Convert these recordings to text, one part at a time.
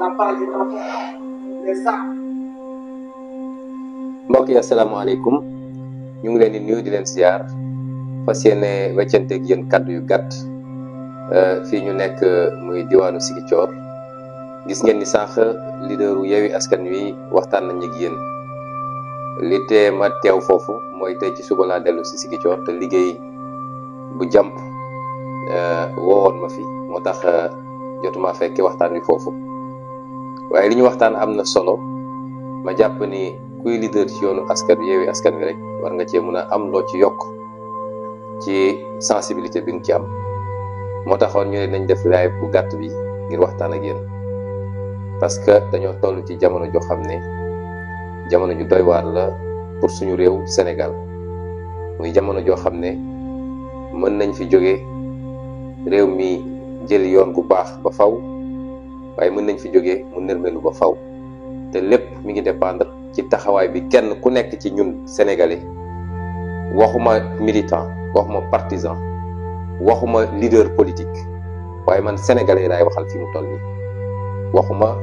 la parole est entre les armes. mbokk yi asalaamaaleykum ñu ngi leen di nuyu di leen siyaar fas yéene weccanteeg yéen kàddu yu gàtt fii ñu nekk muy diwaanu Sigicoor gis ngeen ni sànq leaderu Yewwi Askan Wi waxtaan nañ ak yéen li tee ma teew foofu mooy tey ci suba laa dellu si Ziguinchor te liggéey bu jàmp woowoon ma fi moo tax jotuma fekke waxtaan wi foofu waaye li ñu waxtaan am na solo ma jàpp ni kuy leader ci yoonu askan wi Yewwi Askan Wi rek war nga cee mën a am loo ci yokk ci sensibilité bi nga ci am moo taxoon ñu ne nañ def live bu gàtt bi ngir waxtaan ak yéen parce que dañoo toll ci jamono joo xam ne jamono ju doy waar la pour suñu réew Sénégal muy jamono joo xam ne mën nañ fi jóge réew mi jël yoon bu baax ba faw waaye mën nañ fi jóge mu nërmelu ba faw te lépp mi ngi dépendre ci taxawaay bi kenn ku nekk ci ñun sénégalais waxuma militant waxuma partisan waxuma leader politique waaye man sénégalais laay waxal fi mu toll nii waxuma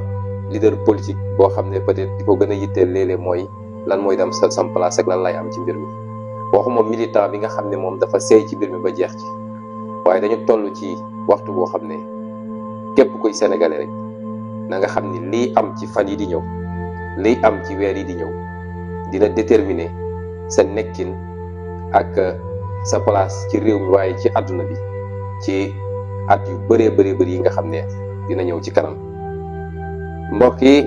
leader politique boo xam ne peut-être di ko gën a yitteel léeg-léeg mooy lan mooy dem sa sam place ak lan lay am ci mbir mi waxuma militant bi nga xam ne moom dafa seey ci mbir mi ba jeex ci waaye dañu toll ci waxtu boo xam ne képp kuy sénégalais rek na nga xam ni lii am ci fan yi di ñëw lii am ci weer yi di ñëw dina déterminer sa nekkin ak sa place ci réew mi waaye ci àdduna bi ci at yu bëree bëri bëri yi nga xam ne dina ñëw ci kanam mbokk yi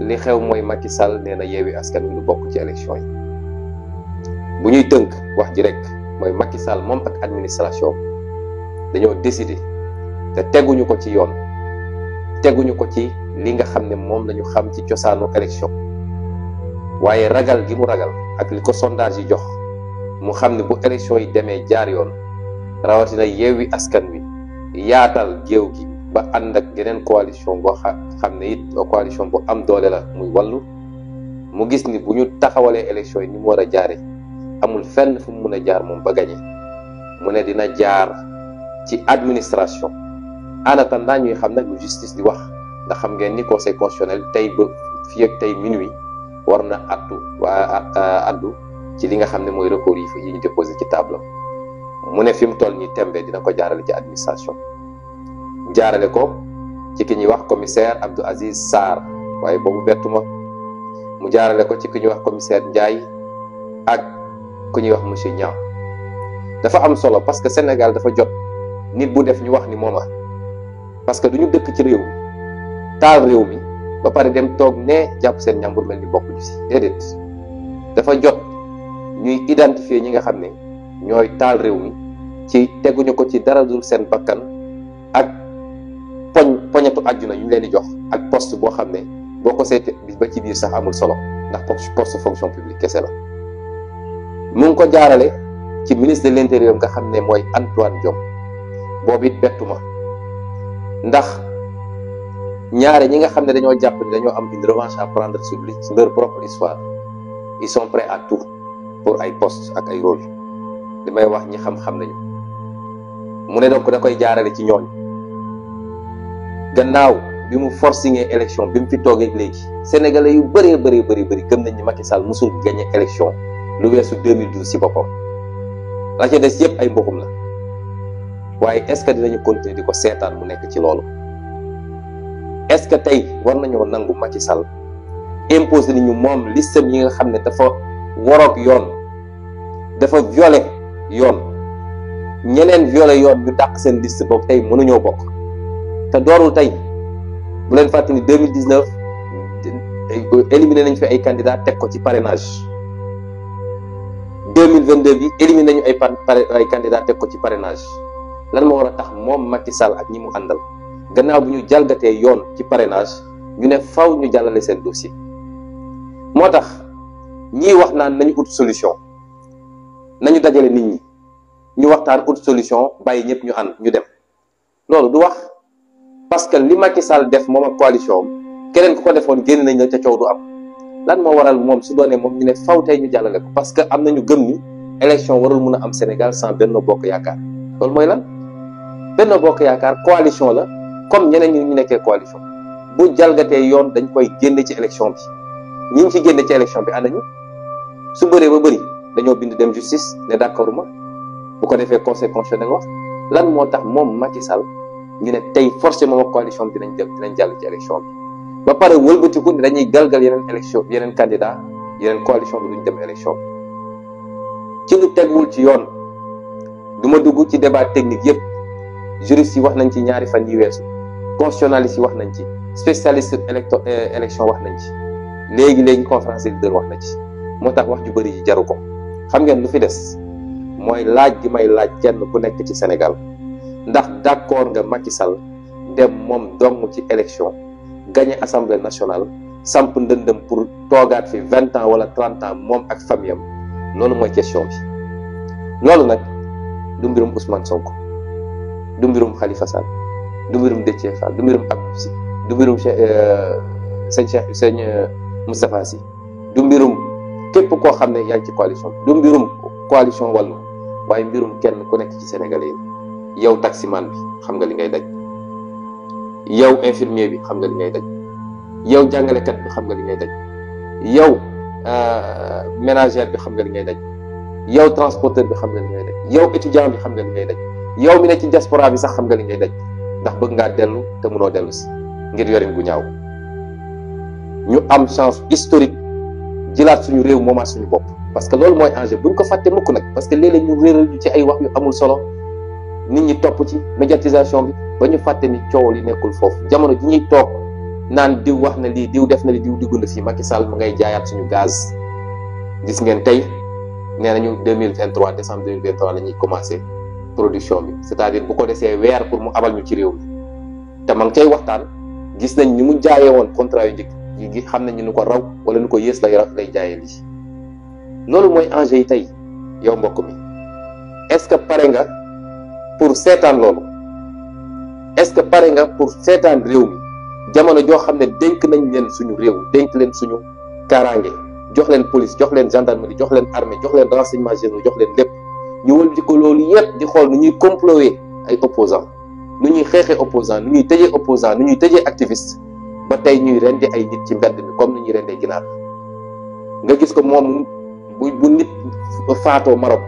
li xew mooy Macky Sall nee na yeewi askan wi du bokk ci élection yi bu ñuy tënk wax ji rek mooy Macky Sall moom ak administration dañoo décider te teguñu ko ci yoon teguñu ko ci li nga xam ne moom lañu xam ci cosaanu élection waaye ragal gi mu ragal ak li ko sondage yi jox mu xam ne bu élection yi demee jaar yoon rawatina yeewi askan wi yaatal géew gi ba ànd ak geneen coalition boo xa xam ne it coalition bu am doole la muy wàllu mu gis ni bu ñu taxawalee élection yi ni mu war a jaare amul fenn fu mu mën a jaar moom ba gañe mu ne dina jaar ci administration en attendant ñuy xam nag lu justice di wax ndax xam ngeen ni conseil constitutionnel tey ba fii ak tey minuit war na attu waa addu ci li nga xam ne mooy recours yi fa yi ñu déposé ci table mu ne fi mu toll nii tembe dina ko jaarale ci administration jaarale ko ci ki ñuy wax commissaire Abdou Aziz Sarr waaye boobu bettu ma mu jaarale ko ci ki ñuy wax commissaire Ndiaye ak ku ñuy wax monsieur Niang dafa am solo parce que Sénégal dafa jot nit bu def ñu wax ni mooma parce que duñu dëkk ci réew mi taal réew mi ba pare dem toog ne jàpp seen ñàmbur mel ni bokk ñu si déedéet dafa jot ñuy identifier ñi nga xam ne ñooy taal réew mi ci teguñu ko ci dara dul seen bakkan ak poñ poñetu àjjuna yu ñu leen di jox ak poste boo xam ne boo ko seetee ba ci biir sax amul solo ndax poste fonction publique kese la mu ngi ko jaarale ci ministre de l'intérieur nga xam ne mooy Antoine Diome boobu it bettu ma ndax ñaare ñi nga xam ne dañoo jàpp ni dañoo am une revanche à prendre sur leur propre histoire ils sont prêts à tout pour ay poste ak ay rôle li may wax ñi xam-xam nañu mu ne donc da koy jaarale ci ñooñ gannaaw bi mu forcingé élection bi mu fi toogee léegi sénégalais yu bëree bëri bëri bëri gëm nañ ni Macky Sall musul gagné élection lu weesu 2012 ci boppam la ca des yëpp ay mboxum la waaye est-ce que dinañu continuer di ko seetaan mu nekk ci loolu est-ce que tey war nañoo nangu Macky Sall imposé ni ñu moom listam yi nga xam ne dafa waroog yoon dafa violé yoon ñeneen violé yoon ñu dàq seen liste boobu tey mënuñoo bokk te doorul tey bu leen fàtte ni 2019 éliminé nañ fi ay candidats teg ko ci parrainage 2022 bi éliminé nañu ay par ay candidat teg ko ci parrainage lan moo war a tax moom Macky Sall ak ñi mu àndal gannaaw bu ñu jalgatee yoon ci parrainage ñu ne faw ñu jàllale seen dossier moo tax ñii wax naan nañu ut solution nañu dajale nit ñi ñu waxtaan ut solution bàyyi ñëpp ñu ànd ñu dem loolu du wax parce que li Macky Sall def moom ak coalition am keneen ku ko defoon génn nañ la ca coow du am lan moo waral moom su doonee moom ñu ne faw tey ñu jàllale ko parce que am nañu gëm ni élection warul mun a am Sénégal sans Benno Bokk Yaakaar loolu mooy lan Benno Bokk Yaakaar coalition la comme ñeneen ñi ñu nekkee coalition bu jalgatee yoon dañ koy génne ci élection bi ñi ñu ci génne ci élection bi ana ñu su bëree ba bëri dañoo bind dem justice ne d'accord ma bu ko defee conseil constitutionnel wax lan moo tax moom Macky Sall ñu ne tey forcément ak coalition bi dinañ jël dinañ jàll ci élection bi ba pare wëlbatiku ne dañuy galgal yeneen élection yeneen candidat yeneen coalition bi duñ dem élection bi ci lu tegwul ci yoon du ma dugg ci débat technique yëpp juristes yi wax nañ ci ñaari fan yi weesu constitutionnalistes yi wax nañ ci spécialiste électo euh, élection wax nañ ci léegi léegi conférence des leaders wax na ci moo tax wax ju bëri yi jaru ko xam ngeen lu fi des mooy laaj gi may laaj kenn ku nekk ci Sénégal ndax d'accord nga Macky Sall dem moom dong ci élection gagné assemblée nationale samp ndëndëm pour toogaat fi vingt ans wala trente ans moom ak famille am loolu mooy question bi loolu nag du mbirum Ousmane Sonko du mbirum Khalifa Sall du mbirum Déthié Fall du mbirum Abdou Sy du mbirum sëñ Cheikh sëñ Moustapha Sy du mbirum képp koo xam ne yaa ngi ci coalition du mbirum coalition wàllu waaye mbirum kenn ku nekk ci sénégalais yi yow taximan bi xam nga li ngay daj yow infirmier bi xam nga li ngay daj yow jàngalekat bi xam nga li ngay daj yow euh, ménagère bi xam nga li ngay daj yow transporteur bi xam nga li ngay daj yow étudiant bi xam nga li ngay daj yow mi ne ci diaspora bi sax xam nga li ngay daj ndax bëgg ngaa dellu te mënoo dellu si ngir yorin gu ñaaw ñu am chance historique jëlaat suñu réew moomaat suñu bopp parce que loolu mooy enjeu buñ ko fàtte mukk nag parce que léeg-léeg ñu réeral ñu ci ay wax yu amul solo nit ñi topp ci médiatisation bi ba ñu fàtte ni coow li nekkul foofu jamono ji ñuy toog naan diw wax na lii diw def na li diw diggu na fii Macky Sall mu ngay jaayaat suñu gaz gis ngeen tey nee nañu 2023 décembre 2023 la ñuy commencé production bi c'est-à-dire bu ko desee weer pour mu abal ñu ci réew mi te ma ngi cay waxtaan gis nañ ni mu jaayee woon contrat yu njëkk yi gi xam nañ ñu ko raw wala nu ko yées lay lay jaayee lii loolu mooy enjeu yi tey yow mbokk mi est-ce que pare nga pour seetaan loolu est-ce que pare nga pour seetaan réew mi jamono joo xam ne dénk nañ leen suñu réew dénk leen suñu kaaraange jox leen police jox leen gendarmerie jox leen armée jox leen renseignement généraux jox leen lépp ñu wël di ko loolu yépp di xool nu ñuy comploter ay opposants nu ñuy xeexee opposant nu ñuy tëjee opposant nu ñuy tëjee activiste ba tey ñuy rendi ay nit ci mbedd mi comme ni ñuy rendee ginaar nga gis ko moom bu bu nit faatoo Maroc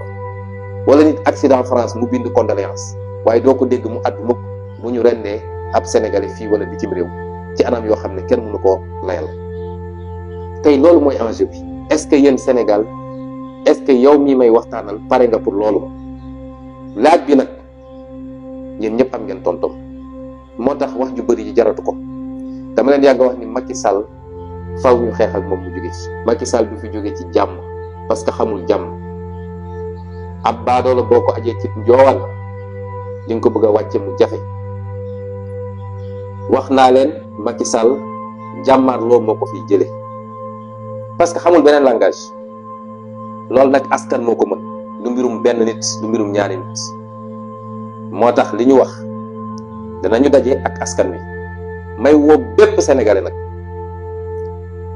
wala nit accident France mu bind condoléance waaye doo ko dégg mu at mukk bu ñu rendee ab sénégalais fii wala bitim réew ci anam yoo xam ne kenn mënu koo layal tey loolu mooy enjeu bi est-ce que yéen Sénégal est-ce que yow mii may waxtaanal pare nga pour loolu laaj bi nag yéen ñëpp am ngeen tontom moo tax wax ju bëri ji jaratu ko dama leen yàgg wax ni Macky Sall faw ñu xeex ak moom mu jóge ci Macky Sall du fi jóge ci jàmm parce que xamul jàmm ab baadoola boo ko ajee ci njoowal li nga ko bëgg a wàcce mu jafe wax naa leen Macky Sall jàmmaarloo moo ko fiy jële parce que xamul beneen langage loolu nag askan moo ko mën du mbirum benn nit du mbirum ñaari nit moo tax li ñu wax danañu daje ak askan wi may woo bépp sénégalais nag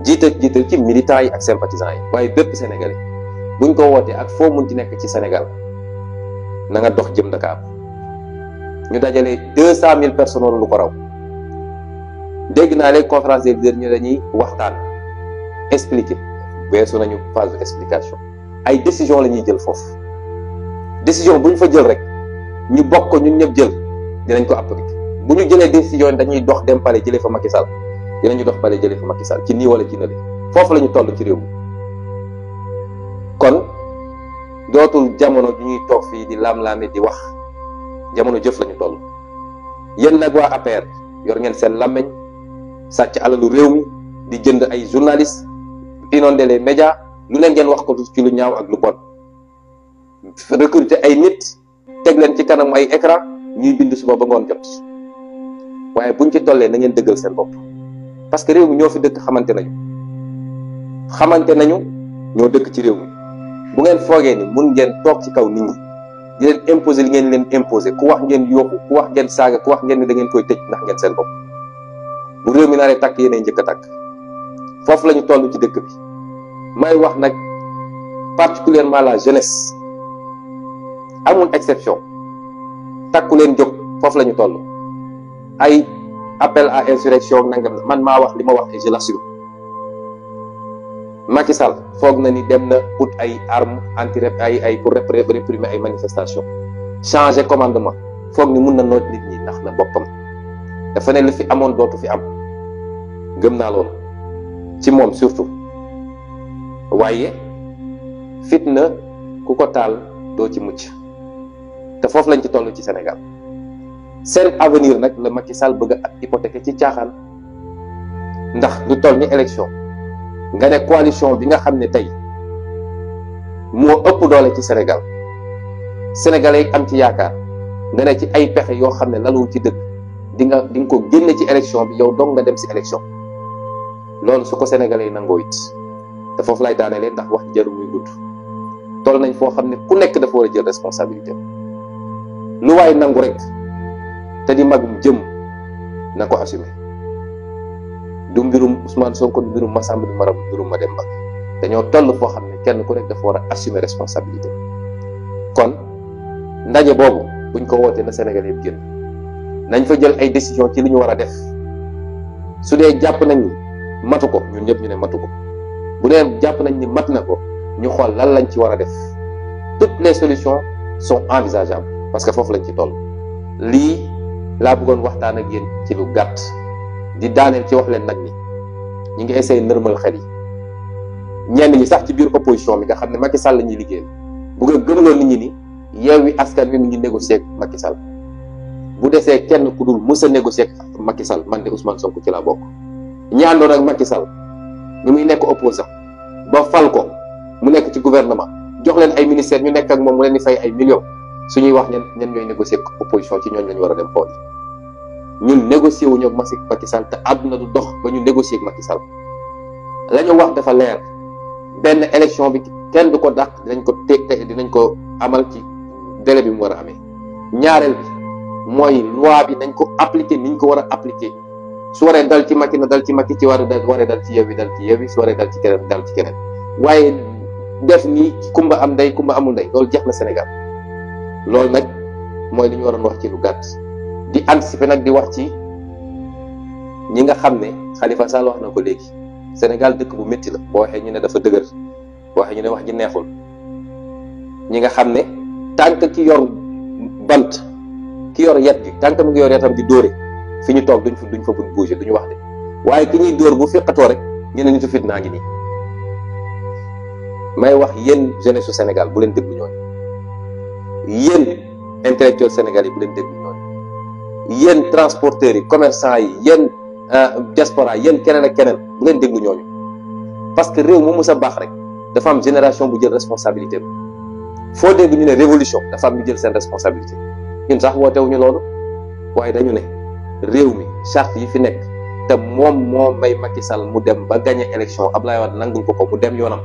jiital jiital ci militants yi ak sympathisants yi waaye bépp sénégalais buñ ko wootee ak foo mun ci nekk ci Sénégal na nga dox jëm Dakar ñu dajale deux cent mille personnes lu ko raw dégg naa léegi conférence des leaders ñu dañuy waxtaan expliquer weesu nañu phase explication ay décision la ñuy jël foofu décision bu ñu fa jël rek ñu bokk ko ñun ñëpp jël dinañ ko appliquer bu ñu jëlee décision dañuy dox dem pale jëlee fa Macky Sall dinañu dox pale jëlee fa Macky Sall ci nii wala ci nële foofu la ñu toll ci réew mi kon dootul jamono ju ñuy toog fii di laam-laame di wax jamono jëf la ñu toll yéen nag waa APR yor ngeen seen làmmeñ sàcc alalu réew mi di jënd ay journaliste inondé les médias lu ne ngeen wax ko ci lu ñaaw ak lu bon recruter ay nit teg leen ci kanam ay écran ñuy bind suba ba ngoon jot waaye buñ ci tollee na ngeen dëggal seen bopp parce que réew mi ñoo fi dëkk xamante nañu xamante nañu ñoo dëkk ci réew mi bu ngeen foogee ni mun ngeen toog ci kaw nit ñi di leen imposer li ngeen leen imposer ku wax ngeen yokku ku wax ngeen saaga ku wax ngeen ne da ngeen koy tëj ndax ngeen seen bopp bu réew mi naa ne tàkk yéenay njëkk a tàkk foofu la ñu toll ci dëkk bi may wax nag particulièrement la jeunesse amul exception takku leen jóg foofu la ñu toll ay appel à insurrection nangam la man maa wax li ma wax et je l'assume Macky Sall foog na ni dem na ut ay armes anti ay ay pour réprimer ay manifestation changer commandement foog ni mun na noot nit ñi ndax na boppam dafa ne li fi amoon dootu fi am gëm naa loolu ci moom surtout waaye fitna ku ko taal doo ci mucc te foofu lañ ci toll ci Sénégal seen avenir nag la Macky Sall bëgg ak hypothéquer ci caaxaan ndax lu toll ni élection nga ne coalition bi nga xam ne tey moo ëpp doole ci Sénégal sénégalais yi am ci yaakaar nga ne ci ay pexe yoo xam ne laluwul ci dëkk di nga di nga ko génne ci élection bi yow dong nga dem si élection loolu su ko sénégalais yi nangoo it te foofu lay daanelee ndax wax jaru muy gudd toll nañ foo xam ne ku nekk dafa war a jël responsabilité lu waay nangu rek te di magum jëm na ko assumé du mbirum Ousmane Sonko du mbirum Massamba du maram mbirum Mademba dañoo toll foo xam ne kenn ku nekk dafa war a assumer responsabilité kon ndaje boobu buñ ko wootee na Sénégal yëpp génn nañ fa jël ay décision ci li ñu war a def su dee jàpp nañ ni matu ko ñun ñëpp ñu ne matu ko bu dee jàpp nañ ni mat na ko ñu xool lan lañ ci war a def toutes les solutions sont envisageables parce que foofu lañ ci toll lii laa bëggoon waxtaan ak yéen ci lu gàtt di daaneel ci wax leen nag ni ñi ngi essayé nërmal xel yi ñenn ñi sax ci biir opposition bi nga xam ne Macky Sall la ñuy liggéeyal bu ngeen gëmloo nit ñi ni Yewwi Askan Wi mu ngi négocier ak Macky Sall bu desee kenn ku dul mës a négocier ak Macky Sall man de Ousmane Sonko ci laa bokk ñi àndoon ak Macky Sall ñu muy nekk opposant ba fal ko mu nekk ci gouvernement jox leen ay ministère ñu nekk ak moom mu leen di fay ay millions suñuy wax ñen ñen ñooy négocier ak opposition ci ñooñu la ñu war a dem xool ñun négocier wuñu ak Macky Sall te àdduna du dox ba ñu négocier ak Macky Sall la ñu wax dafa leer benn élection bi kenn du ko dàq dinañ ko te dinañ ko amal ci délai bi mu war a amee ñaareel bi mooy loi bi nañ ko appliquer ni ñu ko war a appliquer su waree dal ci Macky na dal ci Macky ci war waree dal ci Yewwi dal ci Yewwi su waree dal ci keneen dal ci keneen waaye def nii kumba am ndey kumba amul ndey loolu jeex na Sénégal loolu nag mooy li ñu waroon wax ci lu gàtt di anticiper nag di wax ci ñi nga xam ne Khalifa Sall wax na ko léegi Sénégal dëkk bu métti la boo waxee ñu ne dafa dëgër boo waxee ñu ne wax ji neexul ñi nga xam ne tànk ki yor bant ki yor yet bi tànk mu ngi yor yetam di dóore fi ñu toog duñ fa duñ fa buñ bougé duñu wax de waaye ki ñuy dóor bu feqatoo rek ñu ne nitu fitnaa ngi nii may wax yéen jeunesse su Sénégal bu leen déglu ñooñu yéen intellectuel Sénégal yi bu leen déglu ñooñu yéen transporteurs yi commerçant yi yéen euh, diaspora yéen keneen ak keneen bu leen déglu ñooñu parce que réew mu mës a baax rek dafa am génération bu jël responsabilité bi foo dégg ñu ne révolution dafa am ñu jël seen responsabilité ñun sax wootewuñu loolu waaye dañu ne réew mi charte yi fi nekk te moom moo may Macky Sall mu dem ba gagné élection Abdoulaye Wade nangul ko ko mu dem yoonam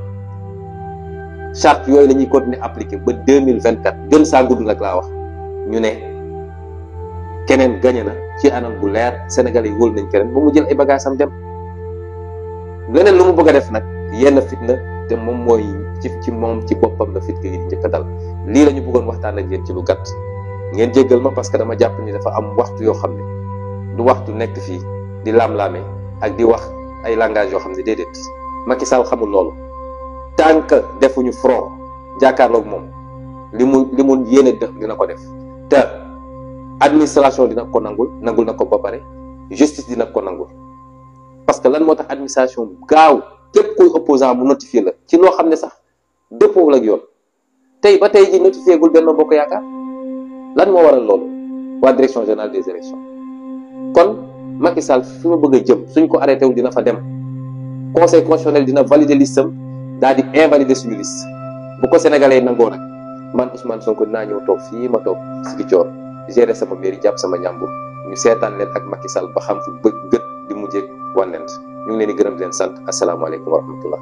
charte yooyu la ñuy continuer appliqué ba deux mille vingt quatre gën saa gudd nag laa wax ñu ne. keneen gañe na ci anam bu leer Sénégal yi wóolu nañ keneen ba mu jël ay bagages am dem leneen lu mu bëgg a def nag yenn fitna te moom mooy ci ci moom ci boppam la fitna yi njëkk a dal lii la ñu bëggoon waxtaan ak yéen ci lu gàtt ngeen jéggal ma parce que dama jàpp ni dafa am waxtu yoo xam ne du waxtu nekk fii di laam-laame ak di wax ay langage yoo xam ne déedéet Macky Sall xamul loolu tant que defuñu front jàkkaarloog moom li mu li mu yéene def dina ko def te administration dina ko nangul nangul na ko ba pare justice dina ko nangul parce que lan moo tax administration gaaw képp kuy opposant mu notifié la ci loo xam ne sax dëppoo ak yoon tey ba tey ji notifié gul benn bokk yaakaar lan moo waral loolu waa direction générale des élections kon Macky Sall fi ma bëgg a jëm suñ ko arrêté wu dina fa dem conseil constitutionnel dina valider listam daal di invalider suñu liste bu ko sénégalais yi nangoo nag man Ousmane Sonko dinaa ñëw toog fii ma toog si di coor gérer sama mairie jàpp sama ñàmbur ñu seetaan leen ak Macky Sall ba xam fu bëgg gët di mujjee wànnent ñu ngi leen di gërëm di leen sant asalaamaaleykum wa rahmatullah